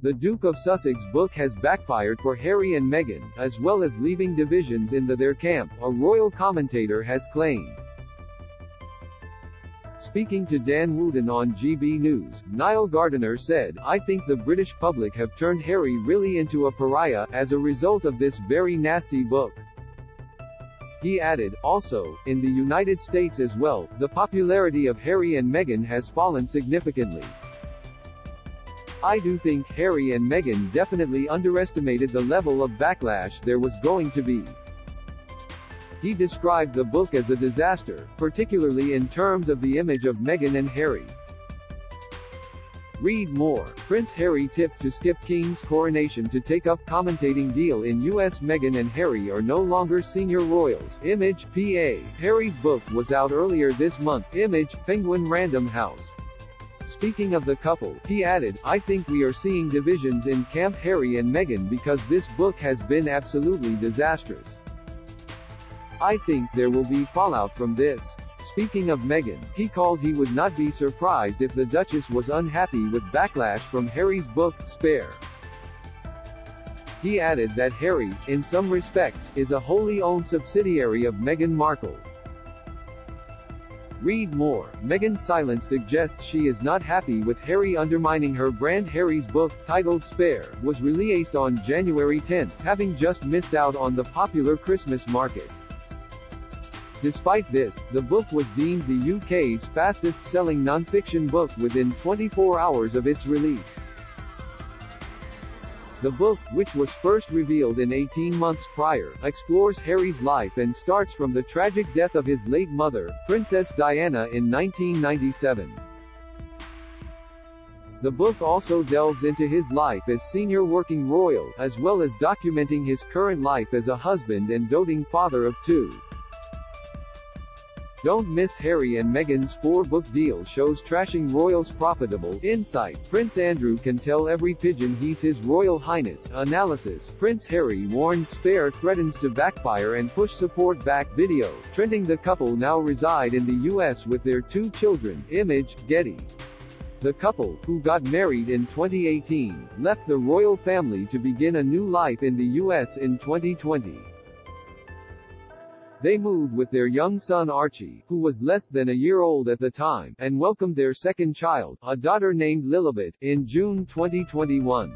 The Duke of Sussex book has backfired for Harry and Meghan, as well as leaving divisions in the their camp, a royal commentator has claimed. Speaking to Dan Wootton on GB News, Nile Gardiner said, I think the British public have turned Harry really into a pariah, as a result of this very nasty book. He added, also, in the United States as well, the popularity of Harry and Meghan has fallen significantly. I do think Harry and Meghan definitely underestimated the level of backlash there was going to be. He described the book as a disaster, particularly in terms of the image of Meghan and Harry. Read more. Prince Harry tipped to skip King's coronation to take up commentating deal in US Meghan and Harry are no longer senior royals. Image, PA. Harry's book was out earlier this month. Image, Penguin Random House. Speaking of the couple, he added, I think we are seeing divisions in Camp Harry and Meghan because this book has been absolutely disastrous. I think there will be fallout from this. Speaking of Meghan, he called he would not be surprised if the Duchess was unhappy with backlash from Harry's book, Spare. He added that Harry, in some respects, is a wholly owned subsidiary of Meghan Markle. Read more. Meghan's silence suggests she is not happy with Harry undermining her brand Harry's book, titled Spare, was released on January 10, having just missed out on the popular Christmas market. Despite this, the book was deemed the UK's fastest-selling non-fiction book within 24 hours of its release. The book, which was first revealed in 18 months prior, explores Harry's life and starts from the tragic death of his late mother, Princess Diana in 1997. The book also delves into his life as senior working royal, as well as documenting his current life as a husband and doting father of two. Don't miss Harry and Meghan's four-book deal shows trashing royals profitable. Insight. Prince Andrew can tell every pigeon he's his royal highness. Analysis. Prince Harry warned Spare threatens to backfire and push support back video. Trending the couple now reside in the US with their two children. Image. Getty. The couple, who got married in 2018, left the royal family to begin a new life in the US in 2020. They moved with their young son Archie, who was less than a year old at the time, and welcomed their second child, a daughter named Lilibet, in June 2021.